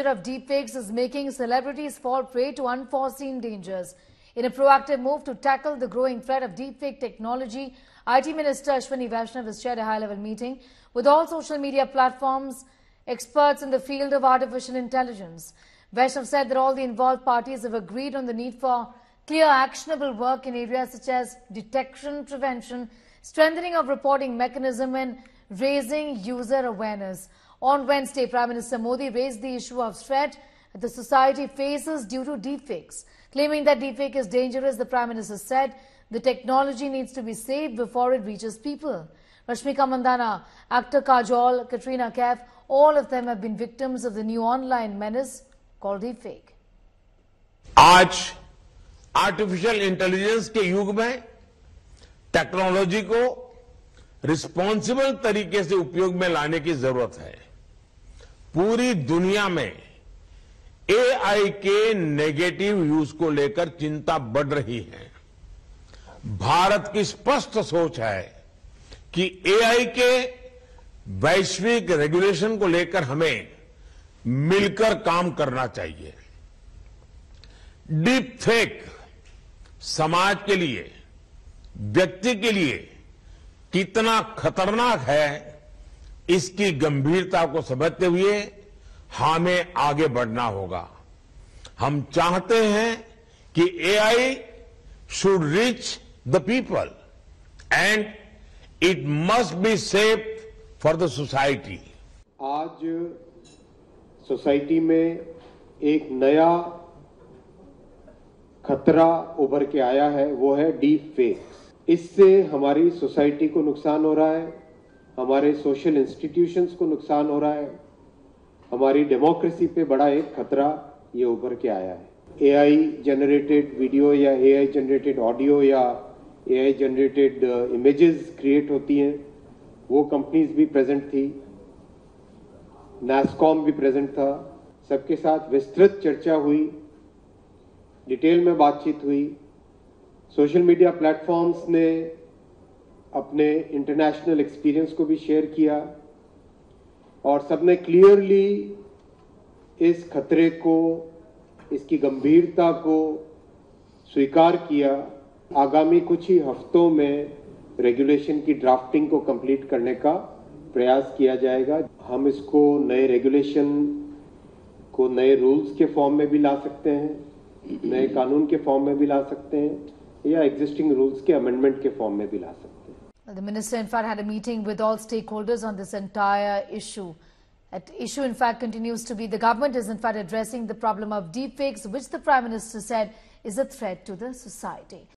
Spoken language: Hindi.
of deepfakes is making celebrities fall prey to unforeseen dangers. In a proactive move to tackle the growing threat of deepfake technology, IT Minister Ashwini Vaishnav has chaired a high-level meeting with all social media platforms, experts in the field of artificial intelligence. Vaishnav said that all the involved parties have agreed on the need for clear actionable work in areas such as detection, prevention, strengthening of reporting mechanism and raising user awareness. On Wednesday, Prime Minister Modi raised the issue of threat that the society faces due to deepfakes. Claiming that deepfake is dangerous, the Prime Minister said the technology needs to be saved before it reaches people. Rashmika Mandana, actor Kajol, Katrina Kaif, all of them have been victims of the new online menace called deepfake. आज आर्टिफिशियल इंटेलिजेंस के युग में टेक्नोलॉजी को रिस्पॉन्सिबल तरीके से उपयोग में लाने की जरूरत है पूरी दुनिया में एआई के नेगेटिव यूज़ को लेकर चिंता बढ़ रही है। भारत की स्पष्ट सोच है कि एआई के वैश्विक रेगुलेशन को लेकर हमें मिलकर काम करना चाहिए। डीप फेक समाज के लिए, व्यक्ति के लिए कितना खतरनाक है इसकी गंभीरता को समझते हुए हमें आगे बढ़ना होगा। हम चाहते हैं कि AI should reach the people and it must be safe for the society आज सोसाइटी में एक नया खतरा उभर के आया है, वो है डीप फेक इससे हमारी सोसाइटी को नुकसान हो रहा है हमारे सोशल इंस्टीट्यूशंस को नुकसान हो रहा है। हमारी डेमोक्रेसी पे बड़ा एक खतरा ये उभर के आया है। एआई जनरेटेड वीडियो या एआई जनरेटेड ऑडियो या एआई जनरेटेड इमेजेस क्रिएट होती हैं, वो कंपनीज़ भी प्रेजेंट थी नास्कॉम भी प्रेजेंट था, सबके साथ विस्तृत चर्चा हुई डिटेल में बातचीत हुई। सोशल मीडिया प्लेटफॉर्म्स ने अपने इंटरनेशनल एक्सपीरियंस को भी शेयर किया और सबने क्लियरली इस खतरे को, इसकी गंभीरता को स्वीकार किया। आगामी कुछ ही हफ्तों में रेगुलेशन की ड्राफ्टिंग को कंप्लीट करने का प्रयास किया जाएगा। हम इसको नए रेगुलेशन को नए रूल्स के फॉर्म में भी ला सकते हैं, नए कानून के फॉर्म में भी ला सकते हैं या एग्जिस्टिंग रूल्स के अमेंडमेंट के फॉर्म में भी ला सकते हैं। The minister, in fact, had a meeting with all stakeholders on this entire issue. That issue, in fact, continues to be the government is, in fact, addressing the problem of deepfakes, which the Prime Minister said is a threat to the society.